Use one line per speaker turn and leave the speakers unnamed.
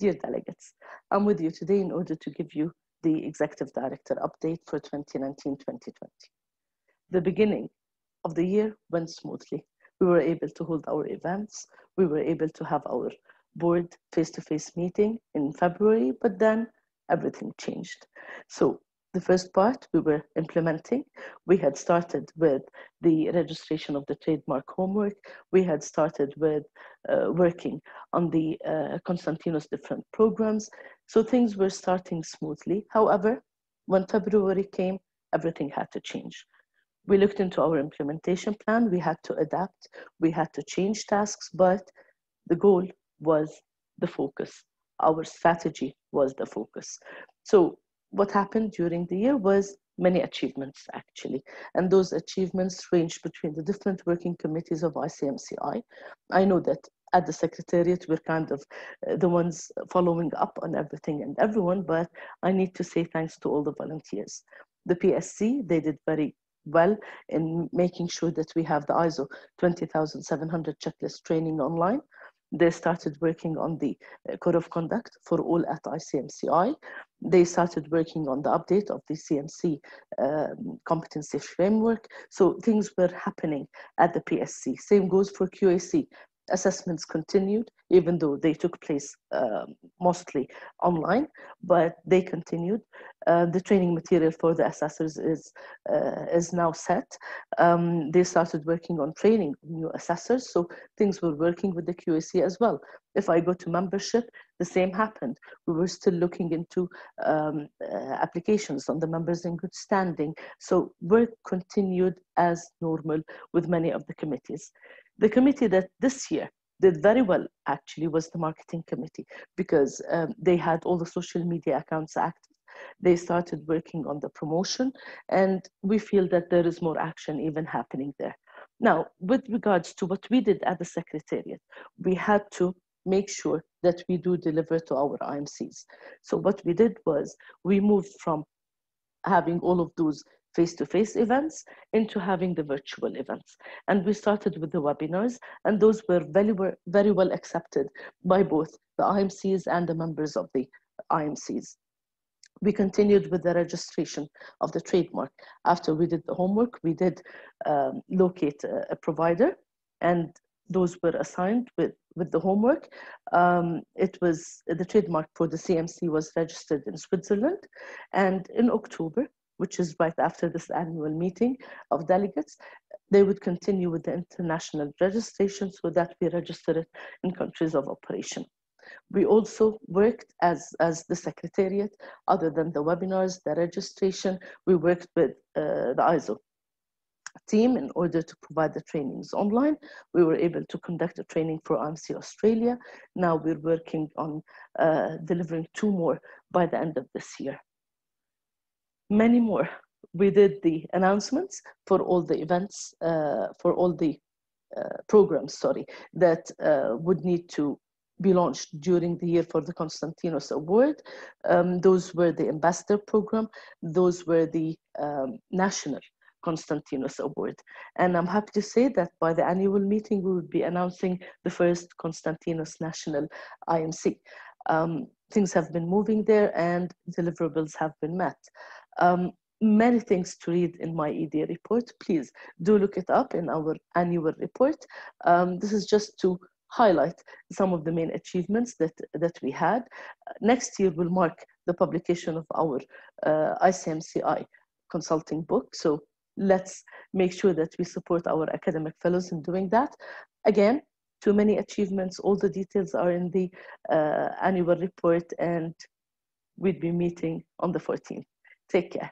Dear delegates, I'm with you today in order to give you the Executive Director update for 2019-2020. The beginning of the year went smoothly. We were able to hold our events. We were able to have our board face-to-face -face meeting in February, but then everything changed. So the first part we were implementing. We had started with the registration of the trademark homework. We had started with uh, working on the uh, Constantinus different programs. So things were starting smoothly. However, when February came, everything had to change. We looked into our implementation plan. We had to adapt. We had to change tasks, but the goal was the focus. Our strategy was the focus. So what happened during the year was many achievements actually and those achievements range between the different working committees of ICMCI. I know that at the secretariat we're kind of uh, the ones following up on everything and everyone but I need to say thanks to all the volunteers. The PSC they did very well in making sure that we have the ISO 20700 checklist training online they started working on the uh, code of conduct for all at ICMCI. They started working on the update of the CMC um, competency framework. So things were happening at the PSC. Same goes for QAC assessments continued, even though they took place uh, mostly online, but they continued. Uh, the training material for the assessors is, uh, is now set. Um, they started working on training new assessors, so things were working with the QAC as well. If I go to membership, the same happened. We were still looking into um, uh, applications on the members in good standing. So work continued as normal with many of the committees. The committee that this year did very well actually was the marketing committee because um, they had all the social media accounts active. They started working on the promotion and we feel that there is more action even happening there. Now, with regards to what we did at the Secretariat, we had to make sure that we do deliver to our IMCs. So what we did was we moved from having all of those face-to-face events into having the virtual events. And we started with the webinars, and those were very, very well accepted by both the IMCs and the members of the IMCs. We continued with the registration of the trademark. After we did the homework, we did um, locate a, a provider, and those were assigned with, with the homework. Um, it was the trademark for the CMC was registered in Switzerland. And in October, which is right after this annual meeting of delegates, they would continue with the international registration so that we register it in countries of operation. We also worked as, as the secretariat, other than the webinars, the registration, we worked with uh, the ISO team in order to provide the trainings online. We were able to conduct a training for IMC Australia. Now we're working on uh, delivering two more by the end of this year many more. We did the announcements for all the events, uh, for all the uh, programs, sorry, that uh, would need to be launched during the year for the Constantinus Award. Um, those were the ambassador program. Those were the um, national Constantinus Award. And I'm happy to say that by the annual meeting, we will be announcing the first Constantinus National IMC. Um, things have been moving there and deliverables have been met. Um, many things to read in my EDA report. Please do look it up in our annual report. Um, this is just to highlight some of the main achievements that, that we had. Next year will mark the publication of our uh, ICMCI consulting book. So let's make sure that we support our academic fellows in doing that. Again, too many achievements, all the details are in the uh, annual report and we'd be meeting on the 14th. Take care.